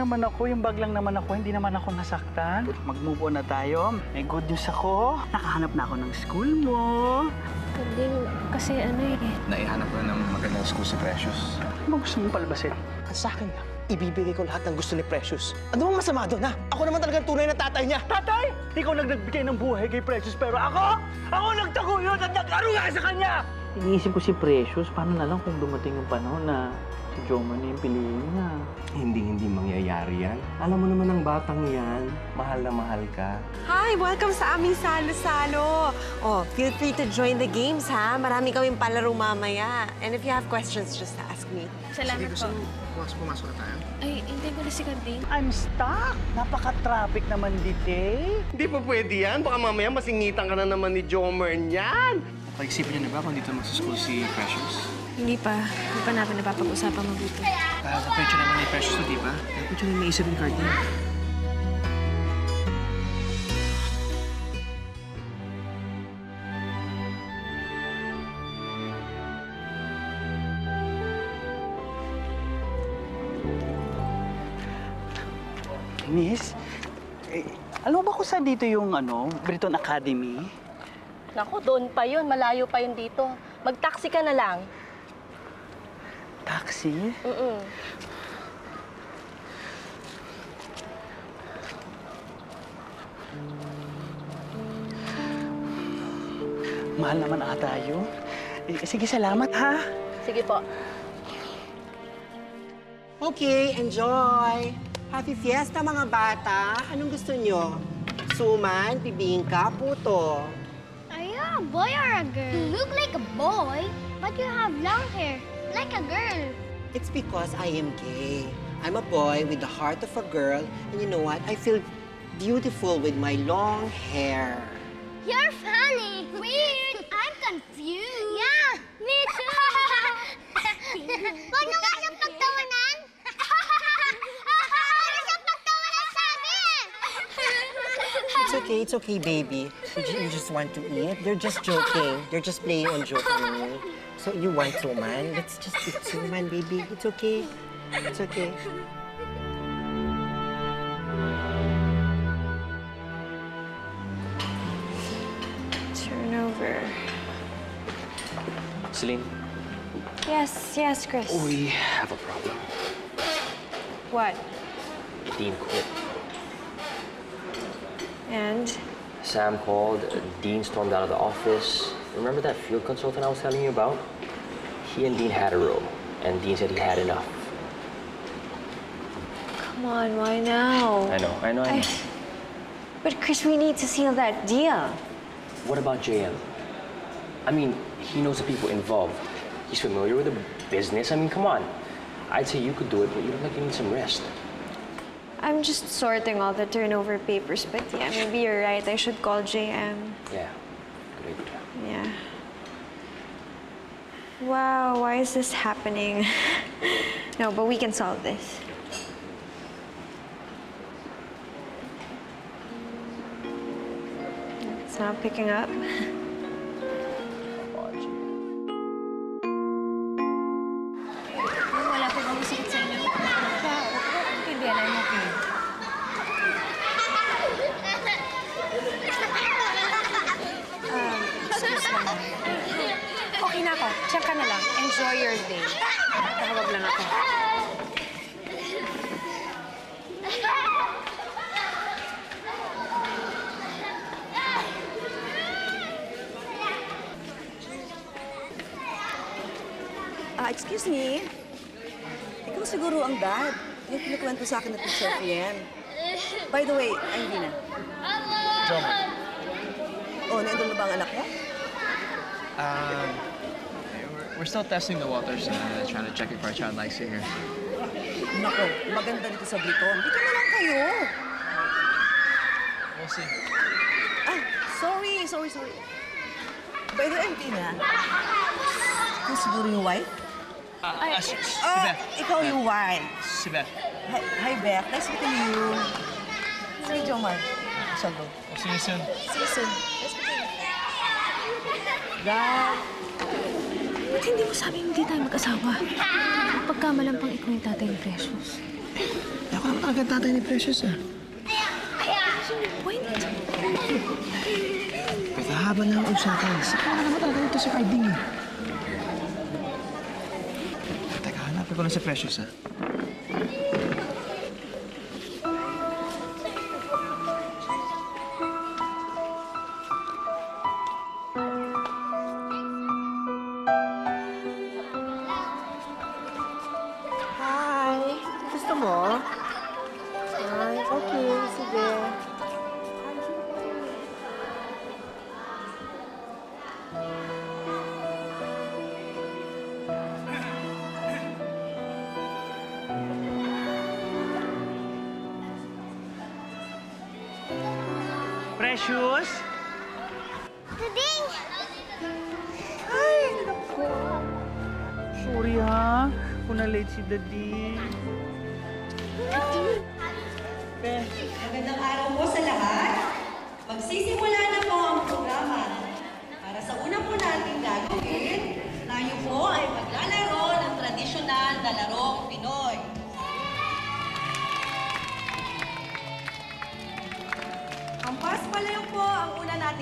Naman ako. Yung bag lang naman ako. Hindi naman ako nasaktan. Mag-move on na tayo. May good news ako. Nakahanap na ako ng school mo. Karding, kasi ano eh. Naihanap ko na ng magandang school si Precious. Ano ba gusto mong palbasin? Ang sa akin lang, ibibigay ko lahat ng gusto ni Precious. Ano bang masama doon, ha? Ako naman talagang tunay na tatay niya. Tatay! Ikaw lang nagbigay ng buhay kay Precious, pero ako! Ako nagtaguyod at nag-aruga sa kanya! Iniisip ko si Precious, paano na lang kung dumating yung panahon na si Joma na yung piliin niya. Hindi, hindi mangyayari yan. Alam mo naman ang batang yan, mahal na mahal ka. Hi! Welcome sa aming salo-salo! Oh, feel free to join the games, ha? Marami kaming palaro mamaya. And if you have questions, just ask me. Salamat po. Pumasok, pumasok na tayo. Ay, hindi ko na si Karding. I'm stuck! Napaka-traffic naman dito eh. Hindi pa pwede yan. Baka mamaya masingitan ka na naman ni Jomer niyan. Pag-isipan niyo na ba kung dito magsa-school si Precious? Hindi pa. Hindi pa natin napapag-usapan mabuti. Uh, kapecho naman ni Precious to, di ba? Dapat yun yung naisip ni Cardi. Miss, eh, alam mo ba kung saan dito yung ano, Briton Academy? Naku, doon pa yun. Malayo pa yun dito. Mag-taxi ka na lang. Taxi? Mm-mm. Mahal naman ata yun. Eh, sige, salamat ha. Sige po. Okay, enjoy. Happy fiesta, mga bata. Anong gusto nyo? Suman, bibingka, puto. Are you a boy or a girl? You look like a boy, but you have long hair, like a girl. It's because I am gay. I'm a boy with the heart of a girl, and you know what? I feel beautiful with my long hair. You're funny. Weird. I'm confused. Yeah, me too. Huwag na nga siyang pagtawanan. Huwag na siyang pagtawanan sa amin. It's okay, it's okay, baby. You, you just want to eat. They're just joking. They're just playing on joking me. So you want suman? Let's just eat suman, baby. It's okay. It's okay. Turn over. Celine, Yes, yes, Chris. we have a problem. What? Dean quit. And? Sam called, Dean stormed out of the office. Remember that field consultant I was telling you about? He and Dean had a row, and Dean said he had enough. Come on, why now? I know, I know, I know. I... But Chris, we need to seal that deal. What about JL? I mean, he knows the people involved. He's familiar with the business. I mean, come on. I'd say you could do it, but you look like you need some rest. I'm just sorting all the turnover papers, but yeah, maybe you're right. I should call JM. Yeah, Wow, why is this happening? no, but we can solve this. It's not picking up. Diyan ka na lang. Enjoy your day. Tawag lang ako. Ah, excuse me. Ikaw siguro ang dad. Yung kinikwento sa akin na teacher Fian. By the way, ay hindi na. Oh, nandun na ba ang anak mo? Um, we're, we're still testing the waters and uh, trying to check if our child likes it here. Nako, maganda dito sa Briton. Dito na lang kayo. We'll see. Ah, sorry, sorry, sorry. By the way, Tina, ikaw siguro yung wife? Uh, uh, si, si Ah, Beth. ikaw yung wife. Si Beth. Hi, hi Beth. Nice meeting you. Sige, Jomar. We'll see you soon. See you soon. Nice meeting you. Dad. Ba't hindi mo sabi hindi tayo mag-asawa? Pagkamalampang ikaw yung tatay ni Precious. Ako agad tatay ni Precious ah. Teka, haba na ang usapan. Saka na naman talaga dito si Carding eh. Teka, hanapin ko lang si Precious ah. Precious? Dading! Ay, naku. Sorry ha, kung na-late si Daddy. Magandang araw po sa lahat. Magsisimula na po ang programa. Para sa una po nating gagawin, tayo po ay maglalaro ng tradisyonal na larong Pinoy.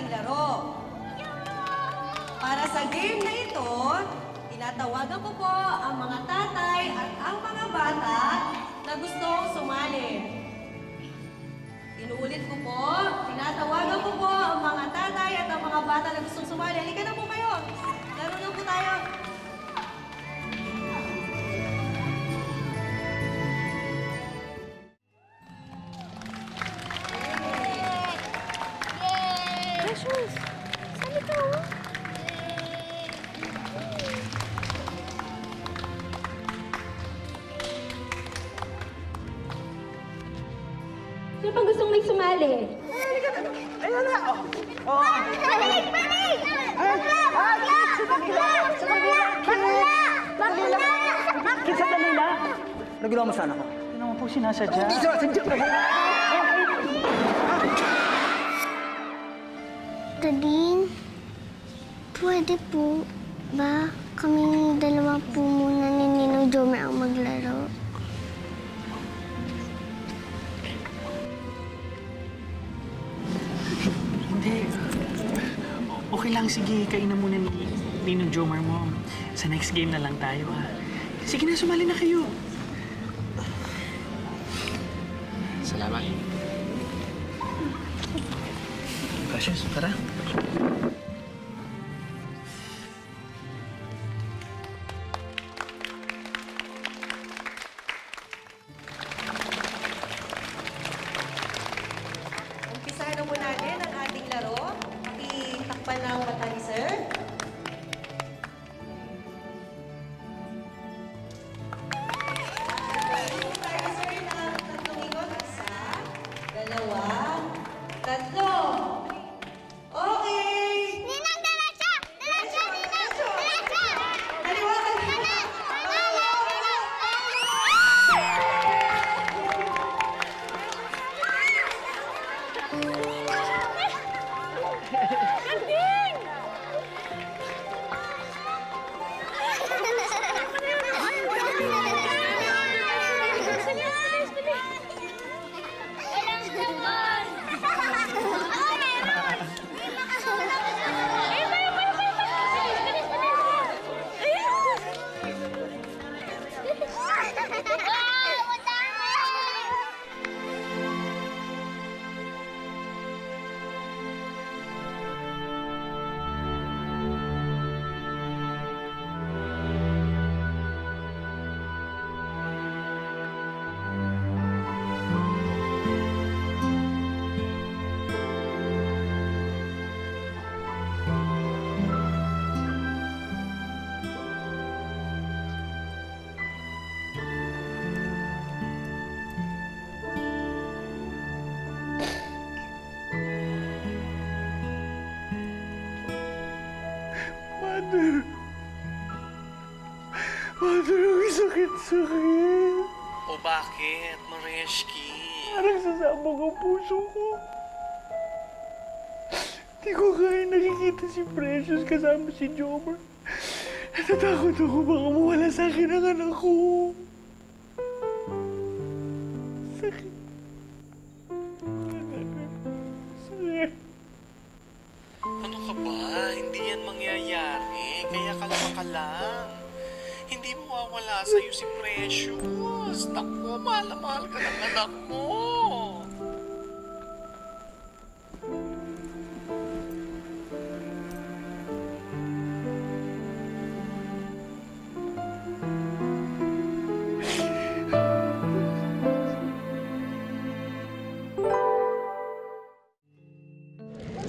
Una nating laro. Para sa game na ito, tinatawagan ko po ang mga tatay at ang mga bata na gustong sumali. Inuulit ko po, tinatawagan ko po ang mga tatay at ang mga bata na gustong sumali. Halika na po kayo. Laro na po tayo. Nagulaw mo sana ko. Hindi naman po sinasadya. Dading, pwede po ba kaming dalawa po muna ni Ninong Jomer ang maglaro? Hindi. Okay lang, sige. Kainan muna ni Ninong Jomar mo. Sa next game na lang tayo, ha? Sige na, sumali na kayo. Salamat. Precious, tara. Mother, ang sakit-sakit. O bakit, Mareski? Parang sasabog ang puso ko. Hindi ko kaya nakikita si Precious kasama si Jomar. Natatakot ako baka mawala sa akin ang anak ko. Ano ka ba? Hindi yan mangyayari. Kaya kalma ka lang. Hindi mawawala sa'yo si Precious. Naku, mahal na mahal ka ng anak mo.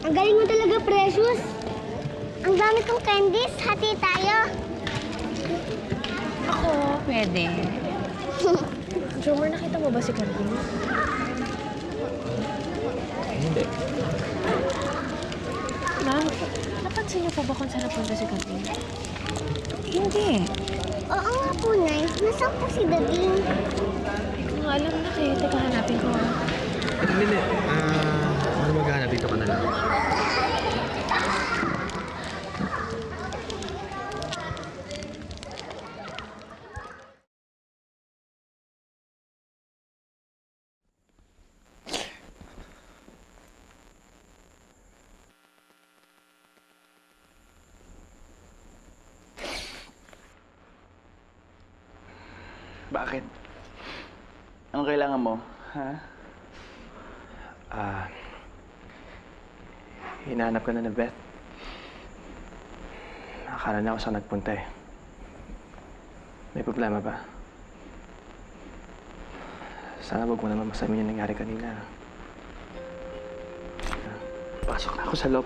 Ang galing mo talaga, Precious. Ang dami kong candies. Hati tayo. Ako, pwede. Jomer, nakita mo ba si Carlin? Hindi. Ma'am, napansin niyo po ba kung saan napunta si Carlin? Hindi. Oo nga po, Nay. Nasaan po si Dading? Hindi ko nga alam na kaya. Teka, hanapin ko. ah. Hindi, hindi. Ah, ano maghanap dito ka na lang? Bakit? Anong kailangan mo? Ha? Ah, hinahanap ka na ni Beth. Akala niya ako saan nagpunta eh. May problema ba? Sana wag mo naman masamin yung nangyari kanina. Pasok na ako sa loob.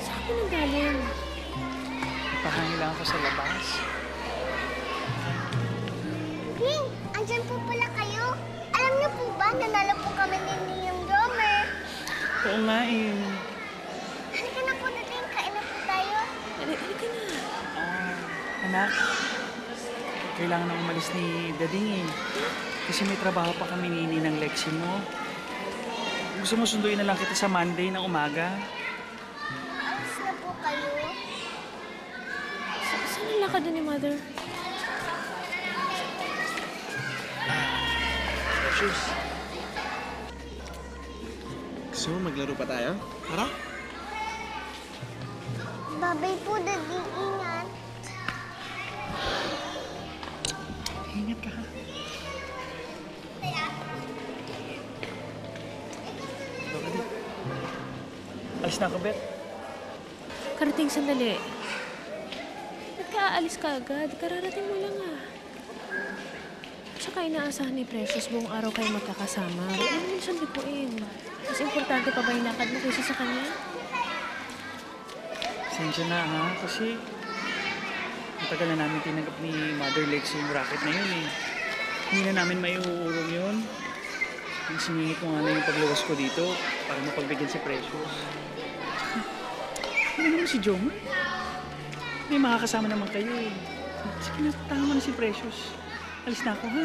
Saan ka nang galing? Pahangin lang ako sa labas. King, andyan po pala kayo. Alam niyo po ba, nanalo po kami ni Drummer. Oo nga eh. Halika na po, Dading. Kain na po tayo. Halika na. Anak, kailangan na umalis ni Dading eh. Kasi may trabaho pa kami ni ng Lexi mo. Gusto mo sunduin na lang kita sa Monday ng umaga? Alis na po kayo. Sa saan ang lakad na ni Mother? Precious. Gusto mo maglaro pa tayo? Tara. Babay po, Dading. Alis na ako, Beth. Karating sandali. Ba't ka aalis ka agad? Kararating mo lang ah. Tsaka inaasahan ni Precious buong araw kayo magkakasama. Huwag mo naman siyang lipuin. Mas importante pa ba yung lakad mo kaysa sa kanya? Pasensya na ha, kasi matagal na namin tinanggap ni Mother Lexi yung racket na yun eh. Hindi na namin may uurong yun. Ang siningit ko nga na yung pagluwas ko dito para mapagbigyan si Precious. Ano naman si Jom? May makakasama naman kayo eh. Sige na, tama na si Precious. Alis na ako ha.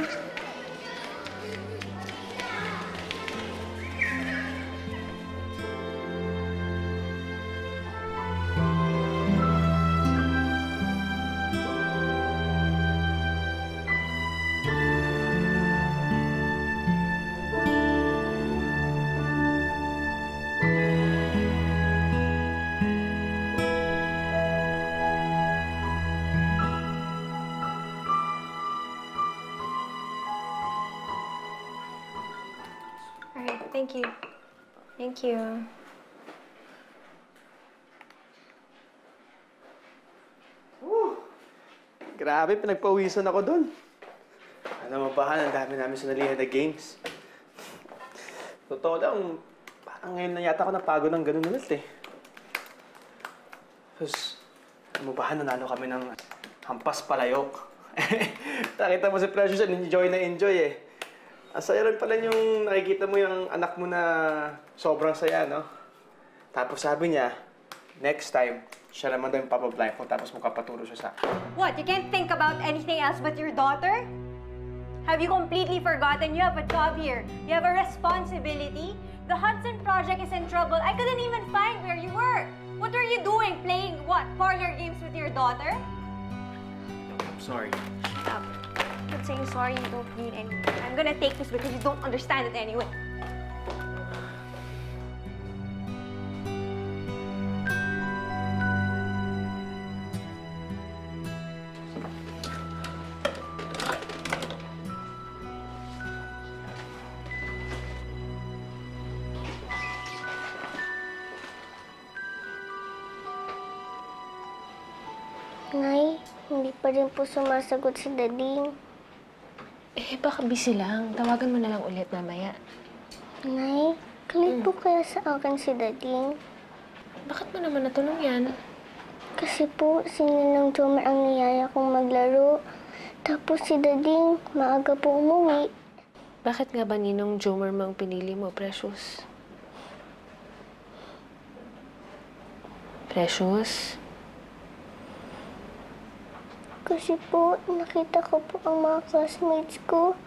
Thank you. Thank you. Grabe, pinagpawisan ako doon. Ano mo ba, ang dami namin sinalihan na games. Totoo lang, parang ngayon na yata ako napagod ng ganun ulit eh. Tapos, ano mo ba, nanalo kami ng hampas palayok. Nakita mo si Precious, enjoy na enjoy eh. Ang saya rin pala yung nakikita mo yung anak mo na sobrang saya, no? Tapos sabi niya, next time, siya naman daw yung papablindfold tapos magpapaturo siya sa akin. What, you can't think about anything else but your daughter? Have you completely forgotten you have a job here? You have a responsibility? The Hudson Project is in trouble. I couldn't even find where you were. What are you doing? Playing what? Parlor games with your daughter? I'm sorry. Stop. But saying sorry, you don't mean anything. I'm gonna take this because you don't understand it anyway. Nay, hindi pa rin po sumasagot si Dading. Eh, baka busy lang. Tawagan mo na lang ulit mamaya. Nay, galit po kaya sa akin si Dading. Bakit mo naman natanong yan? Kasi po, si Ninang Jomar ang niyaya kong maglaro. Tapos si Dading, maaga po umuwi. Bakit nga ba ninong Jomer mo ang pinili mo, Precious? Precious? Kasi po, nakita ko po ang mga classmates ko.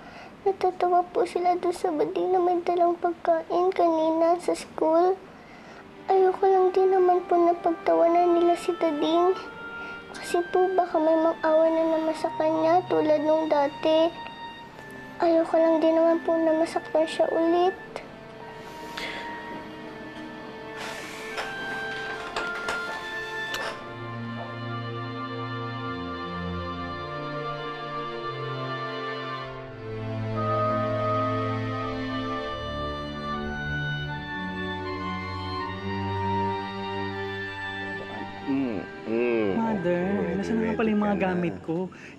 Natatawa po sila doon sa bading na may dalang pagkain kanina sa school. Ayoko lang din naman po na pagtawanan nila si Dading. Kasi po baka may mang-awa na naman sa kanya tulad nung dati. Ayoko lang din naman po na masaktan siya ulit. Na nga pala yung mga gamit ko?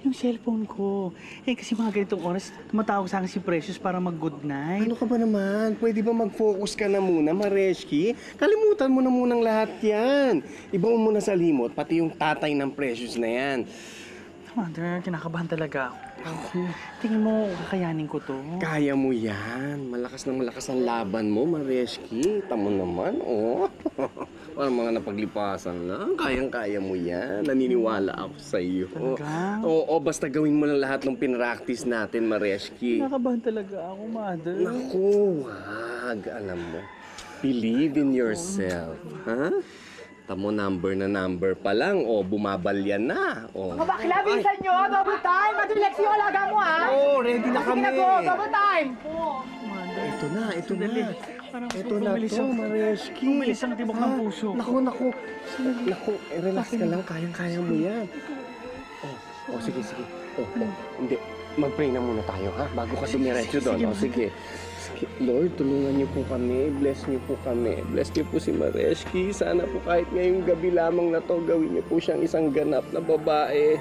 Yung cellphone ko. Eh, kasi mga ganitong oras, tumatawag sa akin si Precious para mag-good night. Ano ka ba naman? Pwede ba mag-focus ka na muna, Mareski? Kalimutan mo na munang lahat yan. Iba mo muna sa limot, pati yung tatay ng Precious na yan. Mother, kinakabahan talaga ako. Tingin mo, kakayanin ko to. Kaya mo yan. Malakas na malakas ang laban mo, Mareski. Tamo naman, oh. Parang mga napaglipasan lang. Kayang-kaya mo yan. Naniniwala ako sa iyo. Talaga? Oo, basta gawin mo lang lahat ng pinractice natin, Mareski. Kinakabahan talaga ako, Mother. Naku, wag. Alam mo, believe in yourself. Ha? Tamo number na number pa lang, o bumabalyan na. O. Mga bakla, bilisan nyo! Double time! Matulex yung alaga mo, ha? Oo, ready na Sige kami. na go! Double time! Ito na, ito na. Parang Ito na to, ang- Mareski. bumilis ang tibok ng puso ko. Naku, naku. Naku, relax ka lang. Kayang-kaya mo yan. Oh, oh, sige, sige. Oh, oh, hindi. Mag-pray na muna tayo, ha? Bago ka dumiretso doon. Oh, sige. Sige. Lord, tulungan niyo po kami. Bless niyo po kami. Bless niyo po si Mareski. Sana po kahit ngayong gabi lamang na to, gawin niyo po siyang isang ganap na babae.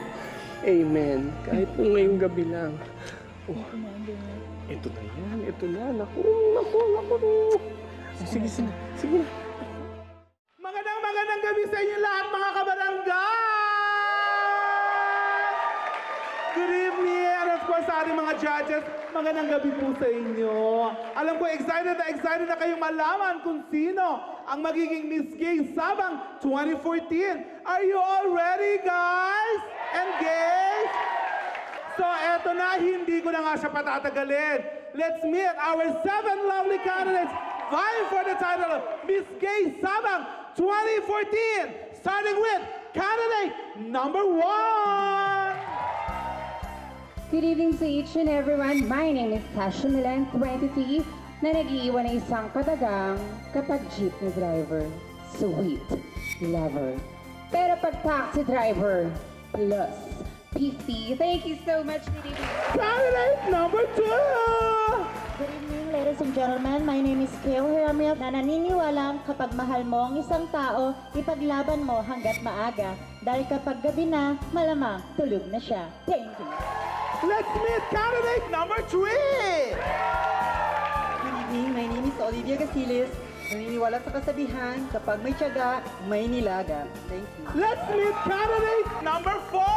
Amen. Kahit po ngayong gabi lang. Oh, ito na yan. Ito na. Naku, naku, naku. Sige, sige. Sige na. Magandang magandang gabi sa inyo lahat mga kabarangay! Good evening! Course sa ating mga judges, magandang gabi po sa inyo. Alam ko excited na excited na kayong malaman kung sino ang magiging Miss Gay Sabang 2014. Are you all ready guys? And gays? So eto na, hindi ko na nga siya patatagalin. Let's meet our seven lovely candidates vying for the title of Miss Gay Sabang 2014. Starting with candidate number one. Good evening to each and everyone. My name is Tasha Milan, 23, na nag-iiwan ng isang katagang kapag jeepney driver. Sweet lover. Pero pag taxi driver, plus 50. Thank you so much. Good evening. Candidate number two. Good evening, ladies and gentlemen. My name is Kale Hermil na naniniwala kapag mahal mo ang isang tao, ipaglaban mo hanggat maaga. Dahil kapag gabi na, malamang tulog na siya. Thank you. Let's meet candidate number three. Good evening, my name is Olivia Gasilis. Naniniwala sa kasabihan, kapag may tiyaga, may nilaga. Thank you. Let's meet candidate number four.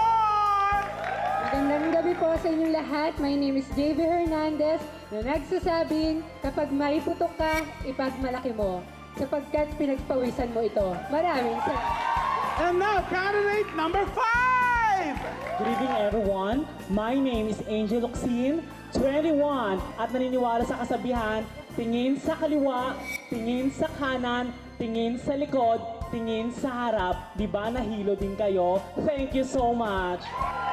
Magandang gabi po sa inyong lahat. My name is JV Hernandez na nagsasabing kapag may putok ka, ipagmalaki mo. sapagkat pinagpawisan mo ito. Maraming salamat. And now, candidate number five! Good evening, everyone. My name is Angel Oxin, 21, at naniniwala sa kasabihan, tingin sa kaliwa, tingin sa kanan, tingin sa likod, tingin sa harap. Di ba nahilo din kayo? Thank you so much.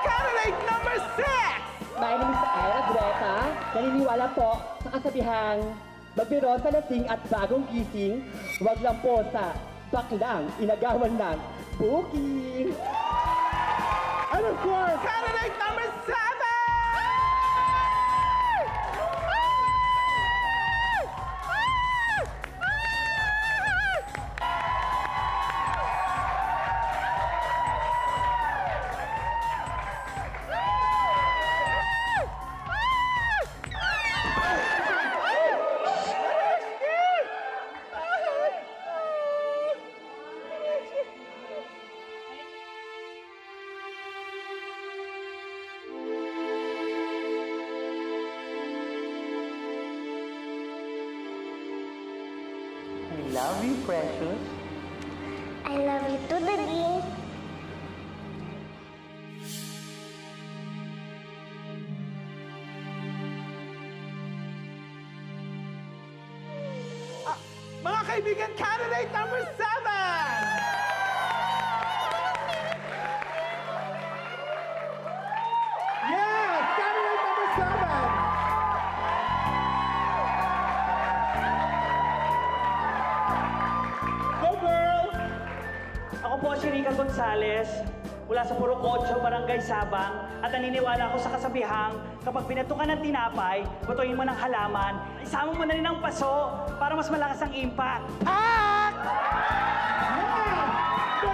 Candidate number six! My name is Ira Greta. Naniniwala po sa kasabihang, magbiro sa lasing at bagong gising, wag lang po sa baklang, inagawan ng booking. And of kaibigan, candidate number seven! Yes, candidate number seven! Go, girl! Ako po si Rica Gonzalez, mula sa Purok 8, Barangay Sabang, at naniniwala ako sa kasabihang kapag binato ka ng tinapay, butuin mo ng halaman, isama mo na rin ang paso para mas malakas ang impact.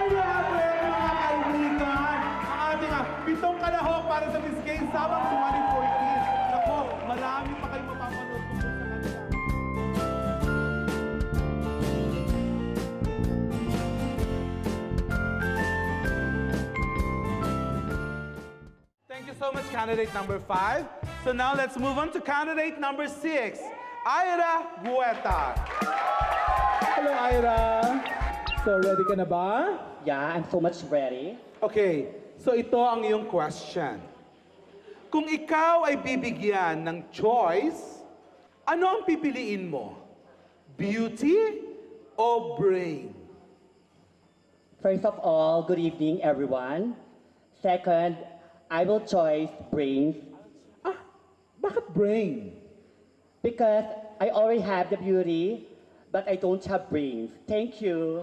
You have it, mga kaibigan! Ang ating ah, pitong kalahok para sa Miss candidate number five. So now let's move on to candidate number six, Ira Gueta. Hello, Ira. So ready ka na ba? Yeah, I'm so much ready. Okay, so ito ang iyong question. Kung ikaw ay bibigyan ng choice, ano ang pipiliin mo? Beauty o brain? First of all, good evening, everyone. Second, I will choose brains. Ah, bakit brain? Because I already have the beauty, but I don't have brains. Thank you.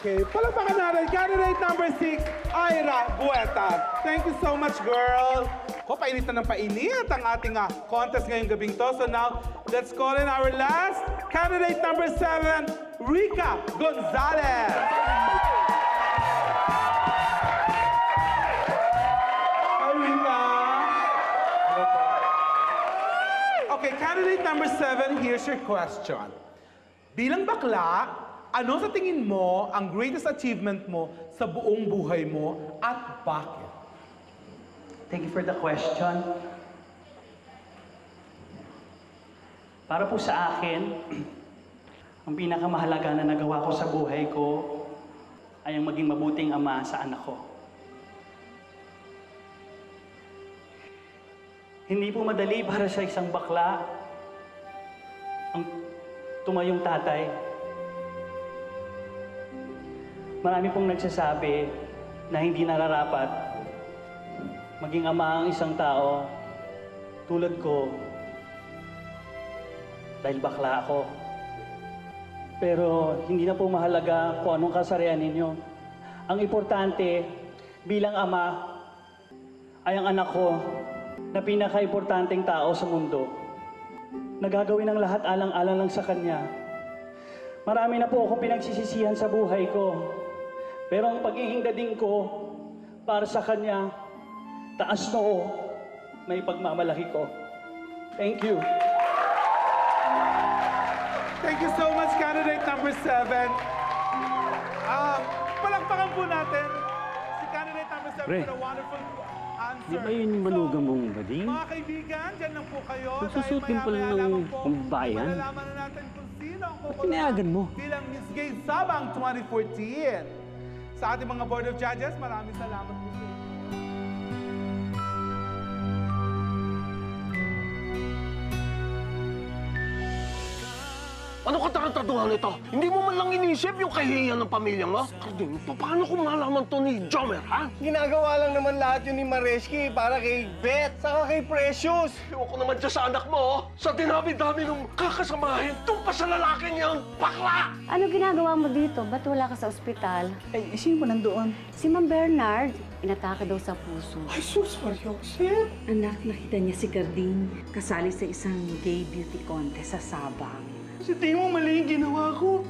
Okay, palakpakan natin. Candidate number six, Ira Bueta. Thank you so much, girl. Ko, painit na ng painit ang ating ah, contest ngayong gabing to. So now, let's call in our last candidate number seven, Rica Gonzalez. Candidate number seven, here's your question. Bilang bakla, ano sa tingin mo ang greatest achievement mo sa buong buhay mo at bakit? Thank you for the question. Para po sa akin, ang pinakamahalaga na nagawa ko sa buhay ko ay ang maging mabuting ama sa anak ko. Hindi po madali para sa isang bakla tumayong tatay. Marami pong nagsasabi na hindi nararapat maging ama ang isang tao tulad ko dahil bakla ako. Pero hindi na po mahalaga kung anong kasarian ninyo. Ang importante bilang ama ay ang anak ko na pinaka-importanteng tao sa mundo. Nagagawin ang lahat alang-alang lang sa kanya. Marami na po ako pinagsisisihan sa buhay ko. Pero ang pagiging dading ko para sa kanya, taas noo, may pagmamalaki ko. Thank you. Thank you so much, candidate number seven. Um, palakpakan po natin si candidate number seven Pre. for the wonderful. Di ba yun yung manugang mong bading? Mga kaibigan, dyan lang po kayo. Nagsusot din pala ng pambayan. Malalaman na natin kung sino ang pinayagan mo? bilang Miss Gay Sabang 2014. Sa ating mga Board of Judges, maraming salamat po Ano katarantaduhan nito? Hindi mo man lang inisip yung kahihiyan ng pamilya mo? Karding, paano kung malaman to ni Jomer, ha? Ginagawa lang naman lahat yun ni Mareski para kay Beth, saka kay Precious. Ayoko naman dyan sa anak mo, oh. Sa dinabi-dami nung kakasamahin, doon pa sa lalaking yan, bakla! Ano ginagawa mo dito? Ba't wala ka sa ospital? Ay, sino ba nandoon? Si Ma'am Bernard, inatake daw sa puso. Ay, sus, Mariosep! Anak, nakita niya si Carding kasali sa isang gay beauty contest sa Sabang. Kasi di mo mali yung ginawa ko.